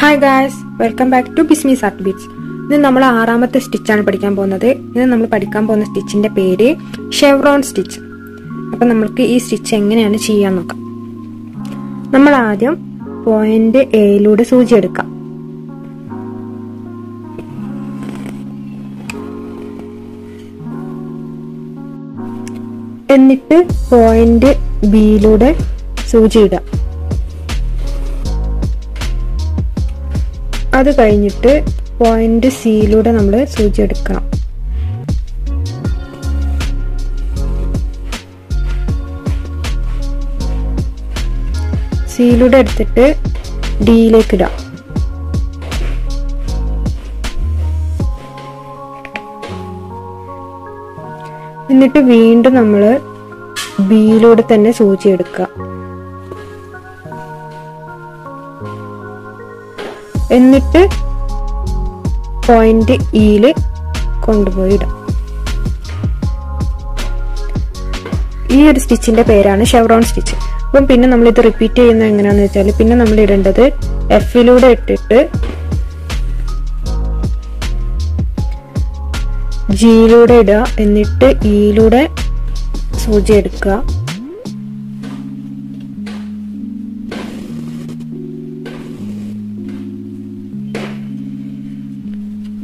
Hi guys welcome back to Bismi's art beats ഇന്ന് നമ്മൾ ആറാമത്തെ സ്റ്റിച്ചാണ് പഠിക്കാൻ പോകുന്നത്. ഇന്ന് നമ്മൾ പഠിക്കാൻ പോകുന്ന സ്റ്റിച്ചിന്റെ പേര് ഷെവ്രോൺ സ്റ്റിച്ച് അപ്പം നമുക്ക് ഈ സ്റ്റിച്ച് എങ്ങനെയാണ് ചെയ്യാൻ നോക്കാം. നമ്മൾ ആദ്യം പോയിന്റ് എയിലൂടെ സൂചി എടുക്കാം. എന്നിട്ട് പോയിന്റ് ബിയിലൂടെ സൂചി ഇടാം അത് കഴിഞ്ഞിട്ട് പോയിന്റ് സിയിലൂടെ നമ്മൾ സൂചി എടുക്കണം. സിയിലൂടെ എടുത്തിട്ട് ഡിയിലേക്ക് ഇടാം. എന്നിട്ട് വീണ്ടും നമ്മൾ ബിയിലൂടെ തന്നെ സൂചി എടുക്കുക. എന്നിട്ട് പോയിന്റ് ഇയിൽ കൊണ്ടുപോയി ഇടാം. ഈ ഒരു സ്റ്റിച്ചിന്റെ പേരാണ് ഷെവറോൺ സ്റ്റിച്ച് അപ്പം പിന്നെ നമ്മൾ ഇത് റിപ്പീറ്റ് ചെയ്യുന്നത് എങ്ങനെയാണെന്ന് വെച്ചാൽ പിന്നെ നമ്മൾ ഇടേണ്ടത് എഫിലൂടെ ഇട്ടിട്ട് ജിയിലൂടെ ഇടുക എന്നിട്ട് ഇയിലൂടെ സൂചി എടുക്കുക.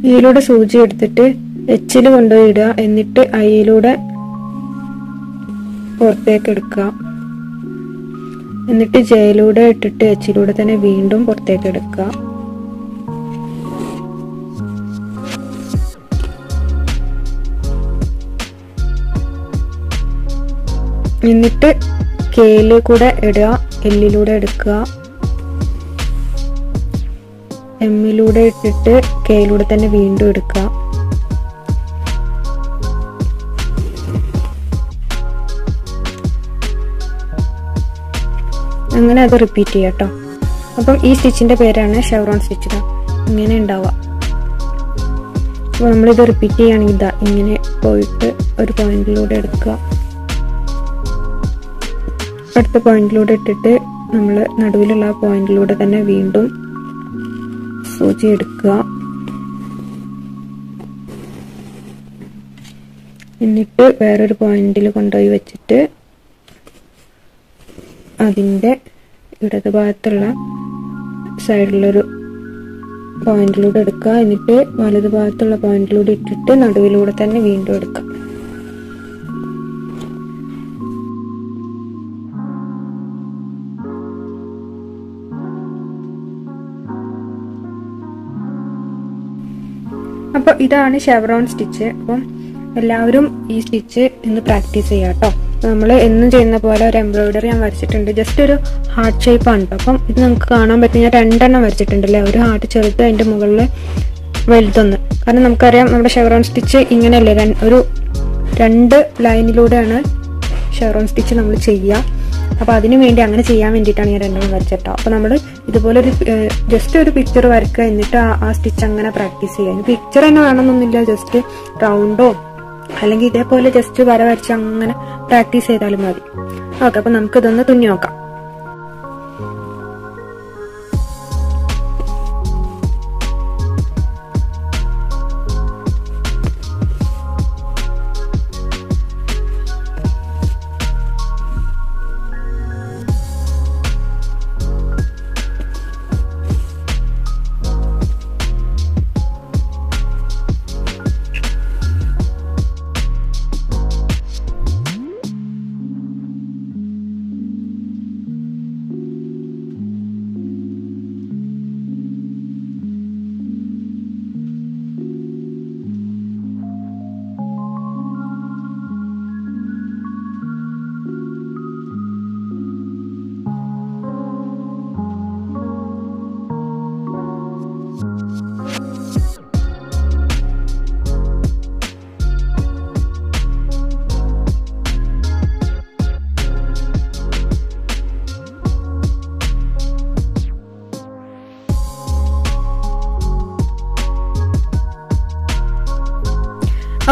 ഇയിലൂടെ സൂചി എടുത്തിട്ട് എച്ചിൽ കൊണ്ടുപോയി ഇടുക എന്നിട്ട് ഐയിലൂടെ പുറത്തേക്ക് എടുക്കുക. എന്നിട്ട് ജയിലൂടെ ഇട്ടിട്ട് എച്ചിലൂടെ തന്നെ വീണ്ടും പുറത്തേക്ക് എടുക്കുക. എന്നിട്ട് കേൽ കൂടെ ഇടുക. എല്ലിലൂടെ എടുക്കുക. എമ്മിലൂടെ ഇട്ടിട്ട് കെയിലൂടെ തന്നെ വീണ്ടും എടുക്കുക. അങ്ങനെ അത് റിപ്പീറ്റ് ചെയ്യാം കേട്ടോ അപ്പം ഈ സ്റ്റിച്ചിന്റെ പേരാണ് ഷെവറോൺ സ്റ്റിച്ച് ഇങ്ങനെ ഉണ്ടാവുക. അപ്പോൾ നമ്മളിത് റിപ്പീറ്റ് ചെയ്യുകയാണെങ്കിൽ ഇതാ ഇങ്ങനെ പോയിട്ട് ഒരു പോയിന്റിലൂടെ എടുക്കുക. അടുത്ത പോയിന്റിലൂടെ ഇട്ടിട്ട് നമ്മൾ നടുവിലുള്ള പോയിന്റിലൂടെ തന്നെ വീണ്ടും സൂചി എടുക്കുക. എന്നിട്ട് വേറൊരു പോയിന്റിൽ കൊണ്ടുപോയി വെച്ചിട്ട് അതിന്റെ ഇടത് ഭാഗത്തുള്ള സൈഡിലൊരു പോയിന്റിലൂടെ എടുക്കുക. എന്നിട്ട് വലതുഭാഗത്തുള്ള പോയിന്റിലൂടെ ഇട്ടിട്ട് നടുവിലൂടെ തന്നെ വീണ്ടും എടുക്കുക. അപ്പോൾ ഇതാണ് ഷെവറോൺ സ്റ്റിച്ച്. അപ്പം എല്ലാവരും ഈ സ്റ്റിച്ച് ഇന്ന് പ്രാക്ടീസ് ചെയ്യാം കേട്ടോ. നമ്മൾ എന്നും ചെയ്യുന്ന പോലെ ഒരു എംബ്രോയിഡറി ഞാൻ വരച്ചിട്ടുണ്ട്. ജസ്റ്റ് ഒരു ഹാർട്ട് ഷേപ്പാണ് കേട്ടോ. അപ്പം ഇത് നമുക്ക് കാണാൻ പറ്റും. ഞാൻ രണ്ടെണ്ണം വരച്ചിട്ടുണ്ടല്ലേ? ഒരു ഹാർട്ട് ചെറുത് അതിന്റെ മുകളിൽ വലുതൊന്ന്. കാരണം നമുക്കറിയാം നമ്മുടെ ഷെവറോൺ സ്റ്റിച്ച് ഇങ്ങനെയല്ലേ? ഒരു രണ്ട് ലൈനിലൂടെയാണ് ഷെവറോൺ സ്റ്റിച്ച് നമ്മൾ ചെയ്യുക. അപ്പോൾ അതിനു വേണ്ടി അങ്ങനെ ചെയ്യാൻ വേണ്ടിയിട്ടാണ് ഞാൻ രണ്ടും വരച്ചിട്ടോ. അപ്പോൾ നമ്മൾ ഇതുപോലെ ഒരു ജസ്റ്റ് ഒരു പിക്ചർ വരക്കുക എന്നിട്ട് ആ സ്റ്റിച്ച് അങ്ങനെ പ്രാക്ടീസ് ചെയ്യാം പിക്ചർ തന്നെ വേണമെന്നൊന്നുമില്ല ജസ്റ്റ് റൗണ്ടോ അല്ലെങ്കിൽ ഇതേപോലെ ജസ്റ്റ് വര വരച്ച് അങ്ങനെ പ്രാക്ടീസ് ചെയ്താലും മതി. ഓക്കെ അപ്പൊ നമുക്ക് ഇതൊന്ന് തുന്നി നോക്കാം.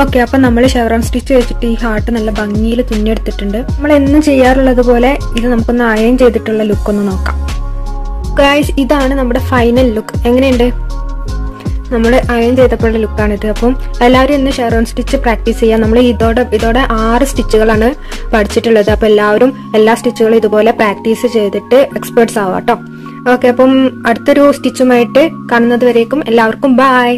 ഓക്കെ അപ്പം നമ്മൾ ഷെവറോൺ സ്റ്റിച്ച് വെച്ചിട്ട് ഈ ഹാർട്ട് നല്ല ഭംഗിയിൽ തുന്നിയെടുത്തിട്ടുണ്ട്. നമ്മൾ എന്നും ചെയ്യാറുള്ളത് പോലെ ഇത് നമുക്കൊന്ന് അയൺ ചെയ്തിട്ടുള്ള ലുക്ക് ഒന്ന് നോക്കാം. ഗായ്സ് ഇതാണ് നമ്മുടെ ഫൈനൽ ലുക്ക് എങ്ങനെയുണ്ട്? നമ്മൾ അയൺ ചെയ്തപ്പോഴുള്ള ലുക്കാണിത് അപ്പം എല്ലാവരും ഇന്ന് ഷെറോൺ സ്റ്റിച്ച് പ്രാക്ടീസ് ചെയ്യാം. നമ്മൾ ഇതോടെ ഇതോടെ ആറ് സ്റ്റിച്ചുകളാണ് പഠിച്ചിട്ടുള്ളത്. അപ്പൊ എല്ലാവരും എല്ലാ സ്റ്റിച്ചുകളും ഇതുപോലെ പ്രാക്ടീസ് ചെയ്തിട്ട് എക്സ്പേർട്സ് ആവാം കേട്ടോ. ഓക്കെ അപ്പം അടുത്തൊരു സ്റ്റിച്ചുമായിട്ട് കാണുന്നത് വരേക്കും എല്ലാവർക്കും ബൈ